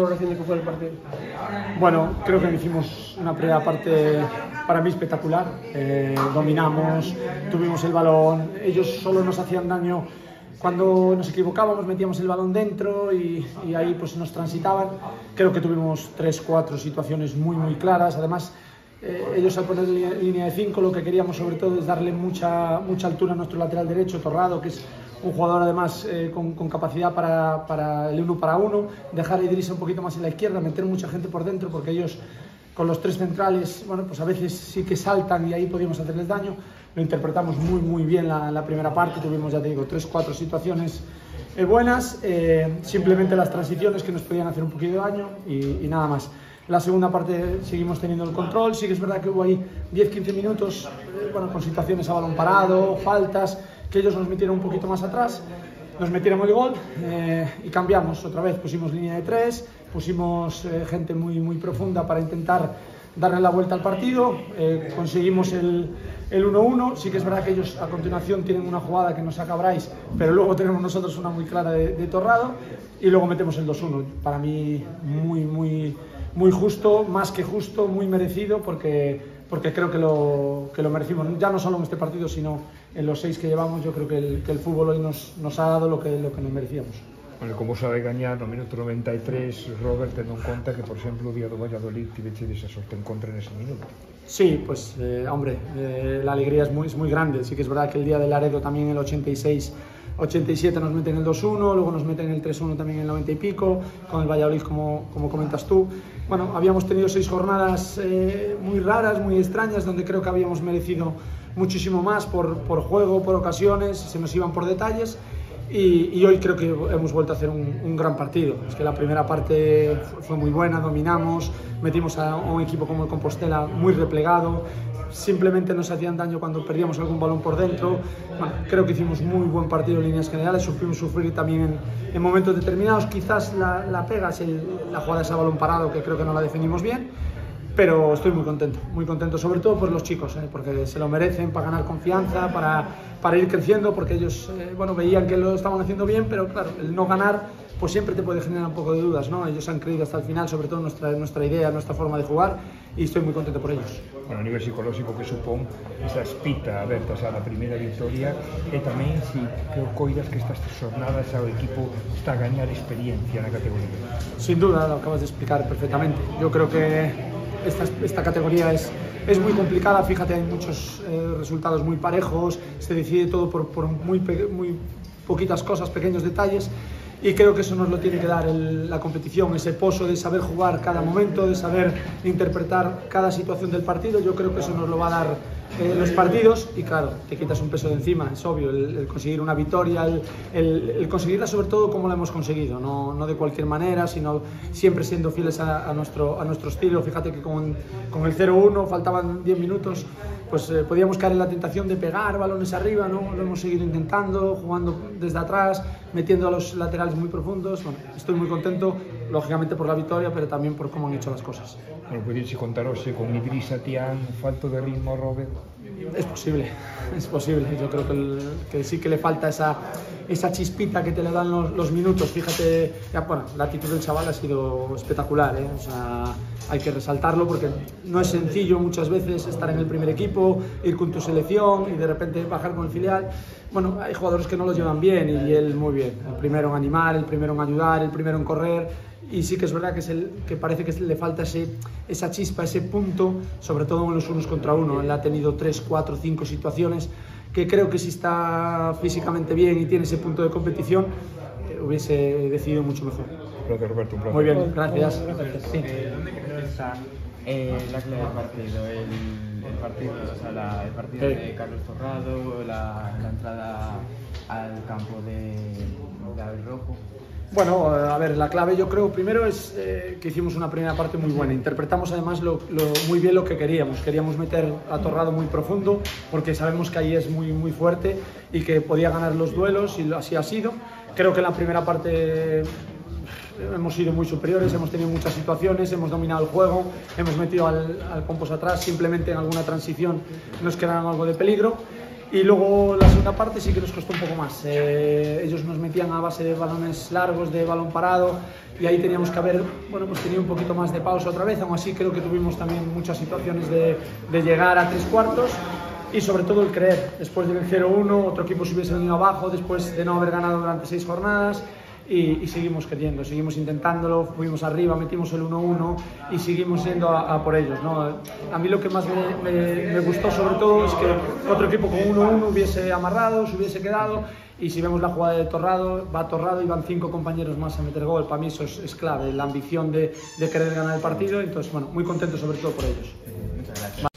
valoración fue el partido? Bueno, creo que hicimos una primera parte para mí espectacular. Eh, dominamos, tuvimos el balón, ellos solo nos hacían daño cuando nos equivocábamos, metíamos el balón dentro y, y ahí pues nos transitaban. Creo que tuvimos tres, cuatro situaciones muy, muy claras. Además, eh, ellos al poner línea de 5 lo que queríamos sobre todo es darle mucha, mucha altura a nuestro lateral derecho, Torrado, que es un jugador además eh, con, capacidad para, para, el uno para uno, dejar a Idrissa un poquito más en la izquierda, meter mucha gente por dentro porque ellos con los tres centrales, bueno, pues a veces sí que saltan y ahí podíamos hacerles daño. Lo interpretamos muy, muy bien la, primera parte, tuvimos, ya te digo, tres, cuatro situaciones eh, buenas, eh, simplemente las transiciones que nos podían hacer un poquito de daño y nada más. La segunda parte seguimos teniendo el control, sí que es verdad que hubo ahí 10-15 minutos eh, bueno, con situaciones a balón parado, faltas, que ellos nos metieron un poquito más atrás, nos metieron el gol eh, y cambiamos otra vez, pusimos línea de tres, pusimos eh, gente muy, muy profunda para intentar darle la vuelta al partido, eh, conseguimos el 1-1, sí que es verdad que ellos a continuación tienen una jugada que nos saca Bryce, pero luego tenemos nosotros una muy clara de, de Torrado y luego metemos el 2-1, para mí muy, muy, muy justo, más que justo, muy merecido porque porque creo que lo, que lo merecimos, ya no solo en este partido, sino en los seis que llevamos, yo creo que el, que el fútbol hoy nos, nos ha dado lo que, lo que nos merecíamos. Bueno, como sabe gañar no minuto 93, Robert, tendo en conta que, por exemplo, o día do Valladolid tiveche esa sorte en contra en ese minuto. Sí, pues eh, hombre, eh, la alegría es muy, es muy grande. Sí que es verdad que el día del Laredo también el 86 87 nos meten el 2-1, luego nos meten el 3-1 también en el 90 y pico, con el Valladolid como, como comentas tú. Bueno, habíamos tenido seis jornadas eh, muy raras, muy extrañas, donde creo que habíamos merecido muchísimo más por, por juego, por ocasiones, se nos iban por detalles. Y, hoy creo que hemos vuelto a hacer un, gran partido. Es que la primera parte fue muy buena, dominamos, metimos a un equipo como el Compostela muy replegado, simplemente nos hacían daño cuando perdíamos algún balón por dentro. Creo que hicimos muy buen partido en líneas generales, supimos sufrir también en, en momentos determinados. Quizás la, la pega es la jugada de ese balón parado, que creo que no la definimos bien pero estoy muy contento, muy contento, sobre todo por los chicos, ¿eh? porque se lo merecen para ganar confianza, para, para ir creciendo, porque ellos eh, bueno, veían que lo estaban haciendo bien, pero claro, el no ganar pues siempre te puede generar un poco de dudas, ¿no? Ellos han creído hasta el final, sobre todo nuestra, nuestra idea, nuestra forma de jugar, y estoy muy contento por ellos. Bueno, a nivel psicológico que supón esa espita aberta a la primeira victoria e tamén si que coidas que estas jornadas o equipo está a gañar experiencia na categoría. Sin duda, lo acabas de explicar perfectamente. Yo creo que esta, categoría es, es muy complicada, fíjate, hay muchos eh, resultados muy parejos, se decide todo por, por muy, muy poquitas cosas, pequeños detalles, y creo que eso nos lo tiene que dar la competición, ese pozo de saber jugar cada momento, de saber interpretar cada situación del partido, yo creo que eso nos lo va a dar eh, los partidos y claro, te quitas un peso de encima, es obvio, el, el conseguir una victoria, el, el, el, conseguirla sobre todo como la hemos conseguido, no, no de cualquier manera, sino siempre siendo fieles a, a, nuestro, a nuestro estilo. Fíjate que con, con el 0-1 faltaban 10 minutos, pues eh, podíamos caer en la tentación de pegar balones arriba, ¿no? lo hemos seguido intentando, jugando desde atrás, metiendo a los laterales muy profundos. Bueno, estoy muy contento, lógicamente por la victoria, pero también por cómo han hecho las cosas. Bueno, podéis contaros con Idrissa Tian, falto de ritmo, Robert. Es posible, es posible. Yo creo que, sí que le falta esa, esa chispita que te le dan los, minutos. Fíjate, ya, bueno, la actitud del chaval ha sido espectacular. ¿eh? Hay que resaltarlo porque no es sencillo muchas veces estar en el primer equipo, ir con tu selección y de repente bajar con el filial. Bueno, hay jugadores que no lo llevan bien y él muy bien. El primero en animar, el primero en ayudar, el primero en correr y sí que es verdad que, es el, que parece que le falta ese, esa chispa, ese punto, sobre todo en los unos contra uno. Él ha tenido tres, cuatro, cinco situaciones que creo que si está físicamente bien y tiene ese punto de competición, eh, hubiese decidido mucho mejor. Gracias, Roberto. Un placer. Muy bien, gracias. Sí. ¿Dónde crees que está eh, la clave del partido? El, el partido, o sea, la, el partido sí. de Carlos Torrado, la, la entrada al campo de David Rojo. Bueno, a ver, la clave yo creo primero es eh, que hicimos una primera parte muy buena. Interpretamos además lo, lo, muy bien lo que queríamos. Queríamos meter a Torrado muy profundo porque sabemos que ahí es muy, muy fuerte y que podía ganar los duelos y así ha sido. Creo que en la primera parte hemos sido muy superiores, hemos tenido muchas situaciones, hemos dominado el juego, hemos metido al, al atrás, simplemente en alguna transición nos quedaron algo de peligro Y luego la segunda parte sí que nos costó un poco más. Eh, ellos nos metían a base de balones largos, de balón parado, y ahí teníamos que haber bueno, pues tenía un poquito más de pausa otra vez. Aún así creo que tuvimos también muchas situaciones de, de llegar a tres cuartos y sobre todo el creer. Después del 0-1, otro equipo se hubiese venido abajo, después de no haber ganado durante seis jornadas. Y, y, seguimos queriendo, seguimos intentándolo, fuimos arriba, metimos el 1-1 y seguimos yendo a, a, por ellos. ¿no? A mí lo que más me, me, me, gustó sobre todo es que otro equipo con 1-1 hubiese amarrado, se hubiese quedado y si vemos la jugada de Torrado, va Torrado y van cinco compañeros más a meter gol. Para mí eso es, es clave, la ambición de, de, querer ganar el partido. Entonces, bueno, muy contento sobre todo por ellos. Muchas gracias.